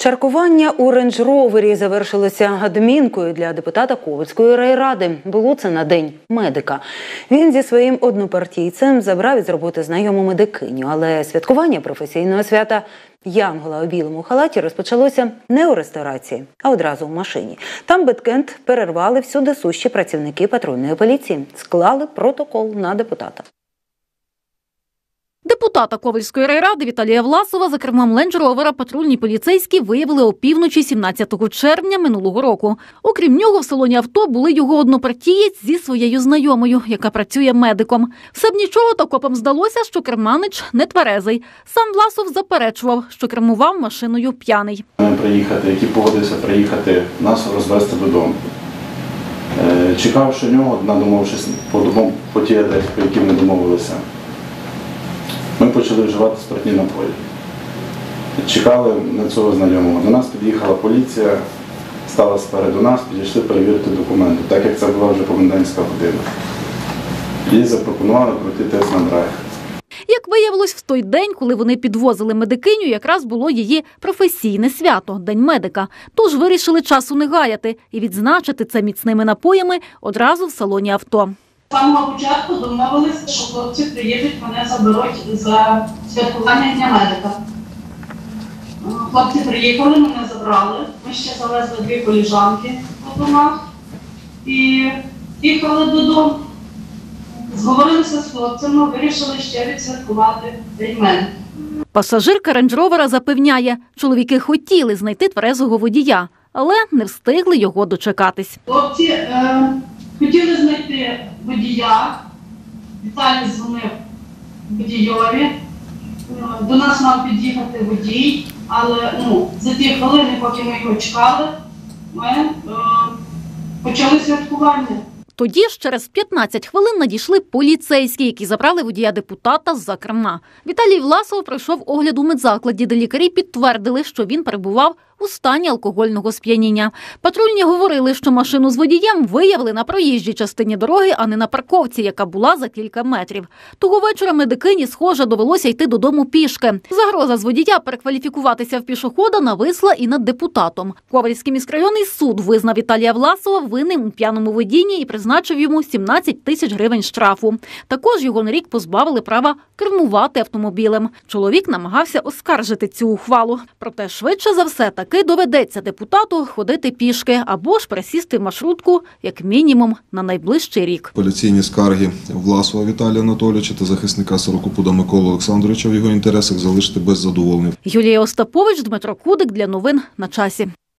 Чаркування у рейндж-ровері завершилося адмінкою для депутата Ковицької райради. Було це на день медика. Він зі своїм однопартійцем забрав із роботи знайому медикиню, але святкування професійного свята Янгола у білому халаті розпочалося не у ресторації, а одразу в машині. Там бенкет перервали всюдисущі працівники патрульної поліції, склали протокол на депутата. Депутата Ковальської райради Віталія Власова за кермом ленджровера патрульні поліцейські виявили опівночі 17 червня минулого року. Окрім нього, в салоні авто були його однопартієць зі своєю знайомою, яка працює медиком. Все б нічого, то копам здалося, що керманич не тверезий. Сам Власов заперечував, що кермував машиною п'яний. Приїхати, який погодився приїхати, нас розвезти додому. Е, Чекавши нього, надумавшись по, по ті по яким ми домовилися, ми почали вживати спиртні напої. Чекали на цього знайомого. До нас під'їхала поліція, стала спереду нас, підійшли перевірити документи, так як це була вже комендантська година. І запропонували пройти тест на драйв. Як виявилось, в той день, коли вони підвозили медикиню, якраз було її професійне свято День медика. Тож вирішили часу не гаяти і відзначити це міцними напоями одразу в салоні авто. З самого початку домовилися, що хлопці приїдуть, мене заберуть за святкування Дня медика. Е, Хлопці приїхали, мене забрали. Ми ще завезли дві коліжанки по домах і їхали додому. Зговорилися з хлопцями, вирішили ще відсвяткувати День медика. Пасажирка рейндж-ровера запевняє, чоловіки хотіли знайти тверезого водія, але не встигли його дочекатись. Хлопці е, хотіли знайти водія. Віталій дзвонив водійові. Е, До нас мав під'їхати водій, але ну, за ті хвилини, поки ми його чекали, ми е, почали святкування. Тоді ж через 15 хвилин надійшли поліцейські, які забрали водія депутата з-за керма. Віталій Власов пройшов огляд у медзакладі, де лікарі підтвердили, що він перебував у стані алкогольного сп'яніння. Патрульні говорили, що машину з водієм виявили на проїжджій частині дороги, а не на парковці, яка була за кілька метрів. Того вечора медикині, схоже, довелося йти додому пішки. Загроза з водія перекваліфікуватися в пішохода нависла і над депутатом. Ковальський міськрайонний суд визнав Віталія Власова винним у п'яному водінні і призначив йому 17 тисяч гривень штрафу. Також його на рік позбавили права кермувати автомобілем. Чоловік намагався оскаржити цю ухвалу. Проте швидше за все таки доведеться депутату ходити пішки або ж присісти в маршрутку як мінімум на найближчий рік. Поліційні скарги Власова Віталія Анатолійовича та захисника Сорокопуда Миколи Олександровича в його інтересах залишити без задоволення. Юлія Остапович, Дмитро Кудик для новин на часі.